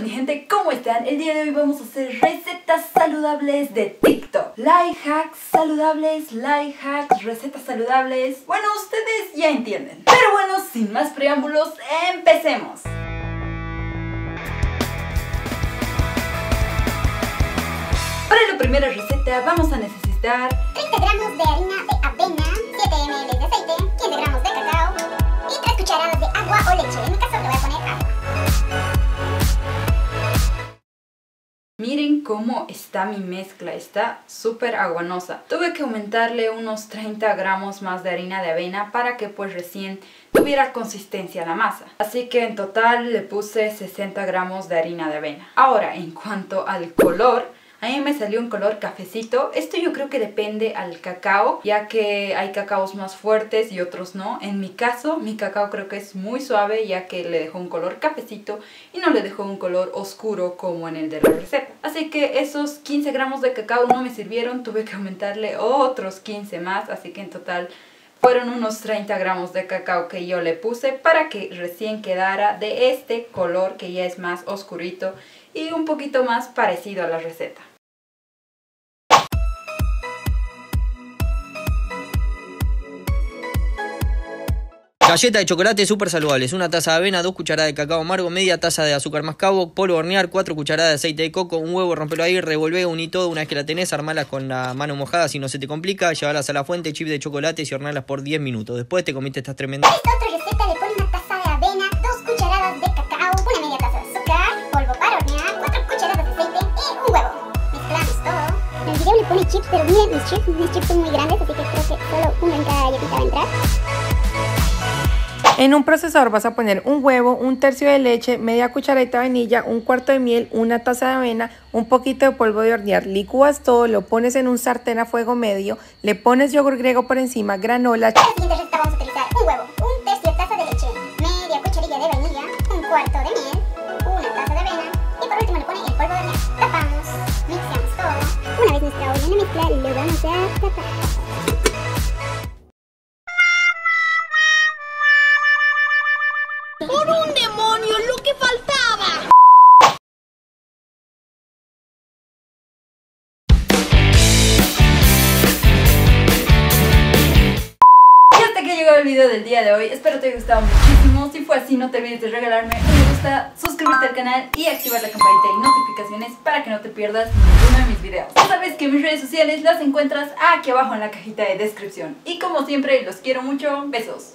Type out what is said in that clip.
Mi gente, ¿cómo están? El día de hoy vamos a hacer recetas saludables de TikTok. Life hacks saludables, life hacks, recetas saludables. Bueno, ustedes ya entienden. Pero bueno, sin más preámbulos, empecemos. Para la primera receta vamos a necesitar 30 gramos de harina Cómo está mi mezcla, está súper aguanosa. Tuve que aumentarle unos 30 gramos más de harina de avena para que pues recién tuviera consistencia la masa. Así que en total le puse 60 gramos de harina de avena. Ahora, en cuanto al color, a mí me salió un color cafecito. Esto yo creo que depende al cacao, ya que hay cacaos más fuertes y otros no. En mi caso, mi cacao creo que es muy suave, ya que le dejó un color cafecito y no le dejó un color oscuro como en el de la receta. Así que esos 15 gramos de cacao no me sirvieron, tuve que aumentarle otros 15 más, así que en total fueron unos 30 gramos de cacao que yo le puse para que recién quedara de este color que ya es más oscurito y un poquito más parecido a la receta. Galleta de chocolate súper saludables, una taza de avena, dos cucharadas de cacao amargo, media taza de azúcar mascabo, polvo hornear, cuatro cucharadas de aceite de coco, un huevo, rompelo ahí, revolvé, uní todo, una vez que la tenés, armalas con la mano mojada si no se te complica, llevarlas a la fuente, chip de chocolate y hornearlas por 10 minutos. Después te comiste estas tremendas. Esta otra receta le pone una taza de avena, 2 cucharadas de cacao, una media taza de azúcar, polvo para hornear, 4 cucharadas de aceite y un huevo. Mezclamos todo. En el video le pone chips, pero miren mis chips, mis chips son muy grandes, así que creo que solo uno en cada galletita va a entrar. En un procesador vas a poner un huevo, un tercio de leche, media cucharadita de vainilla, un cuarto de miel, una taza de avena, un poquito de polvo de hornear. Licúas todo, lo pones en un sartén a fuego medio, le pones yogur griego por encima, granola. Para la siguiente receta vamos a utilizar un huevo, un tercio de taza de leche, media cucharilla de vainilla, un cuarto de miel, una taza de avena y por último le pone el polvo de hornear. Tapamos, mixeamos todo. Una vez mezclado bien la mezcla, le vamos a tapar. ¡Por un demonio! ¡Lo que faltaba! Y hasta que llegó el video del día de hoy, espero te haya gustado muchísimo. Si fue así, no te olvides de regalarme un me gusta, suscribirte al canal y activar la campanita y notificaciones para que no te pierdas ninguno de mis videos. Ya sabes que mis redes sociales las encuentras aquí abajo en la cajita de descripción. Y como siempre, los quiero mucho. Besos.